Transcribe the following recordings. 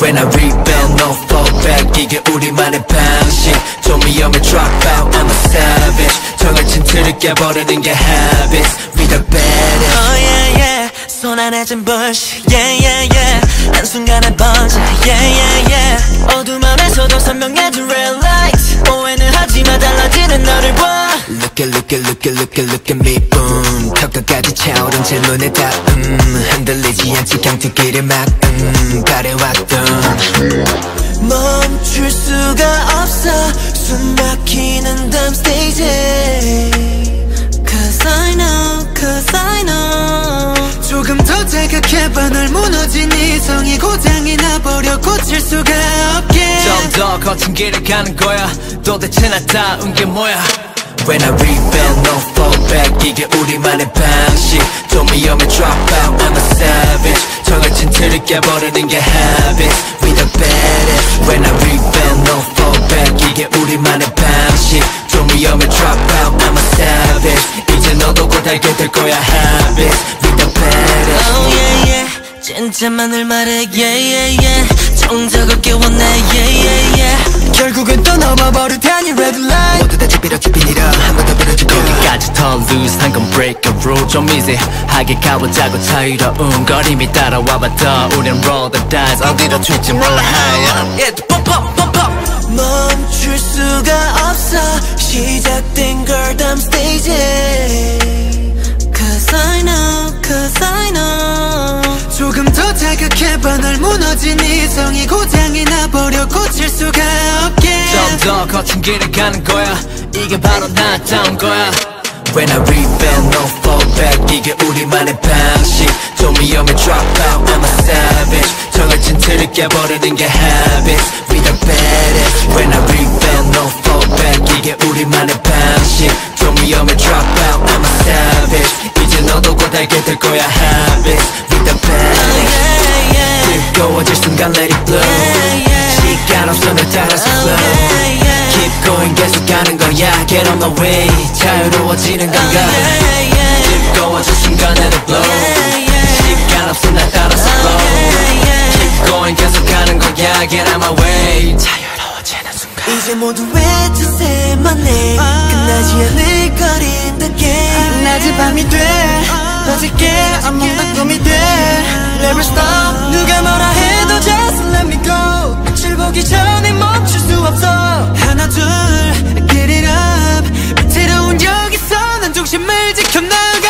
When I rebel, no fallback 이게 우리만의 방식 좀 위험해 drop out, I'm a savage 정을 진트를 깨버리는 게 habits We the baddest Oh yeah yeah 손 안에 진 bush Yeah yeah yeah 한순간에 번져 Yeah yeah yeah 어둠 안에서도 선명해진 red light 오해는 하지마 달라지는 너를 봐 Look at look at look at look at look at me boom 턱까지 차오른 제 눈에 닿음 흔들리지 않지 강투기를 막음 바래왔던. 멈출 수가 없어. 숨 막히는 다음 스테이지 Cause I know Cause I know. 조금 더 자극해봐. 널 무너진 이성이 고장이 나버려 고칠 수가 없게. 좀 더 거친 길을 가는 거야. 도대체 나다운 게 뭐야 When I rebel, no fallback 이게 우리만의 방식 좀 위험해 drop out, I'm a savage 정을 진트를 깨버리는 게 habits We the baddest When I rebel, no fallback 이게 우리만의 방식 좀 위험해 drop out, I'm a savage 이제 너도 곧 알게 될 거야 habits We the baddest Oh yeah yeah 진짜만을 말해 Yeah yeah yeah 정적을 깨워내 Yeah yeah yeah 결국은 또 넘어버릴 테니 red light loose 한건 break a rule 좀 easy하게 가보자고 자유로운 거림이 따라와봐 더 우린 roll the dice. 어디로 튈지 몰라. Higher Yeah. Pop pop pop pop. 멈출 수가 없어. 시작된 걸 다음 스테이지 Cause I know Cause I know. 조금 더 자극해봐. 널 무너진 이성이 고장이 나버려 고칠 수가 없게. 좀 더 거친 길을 가는 거야. 이게 바로 나다운 거야 When I rebel, no fallback 이게 우리만의 방식 좀 위험해 drop out, I'm a savage 정을 진트를 깨버리는 게 habits We the baddest When I rebel, no fallback 이게 우리만의 방식 좀 위험해 drop out, I'm a savage 이제 너도 곧 알게 될 거야 habits We the baddest Yeah yeah 뜨거워질 순간 let it blow Yeah, yeah. 시간 없어 널 따라서 Oh flow yeah yeah Keep going 계속 가는 거야 Get on my way 자유로워지는 건가 뜨거워진 순간 let it blow 시간 없어 날 따라서 flow Keep going 계속 가는 거야 Get on my way 자유로워지는 순간 이제 모두 외투세만 해 끝나지 않을 거린 the game 낮이 밤이 돼 빠질게 악몽 꿈이 돼 Never stop 누가 뭐라 중심을 지켜나가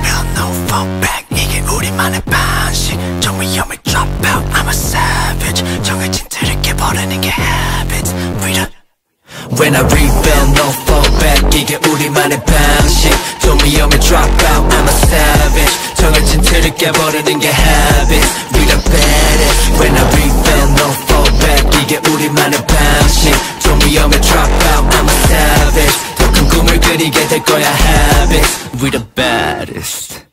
Real no fall back 이게 우리만의 방식 좀 위험해 drop out I'm a savage 정을 진트를 깨버리는 게 habits We the When I rebel, no fallback 이게 우리만의 방식 좀 위험해 drop out, I'm a savage 정을 진트를 깨버리는 게 habits We the baddest When I rebel, no fallback 이게 우리만의 방식 좀 위험해 drop out, I'm a savage 더 큰 꿈을 그리게 될 거야 habits we the baddest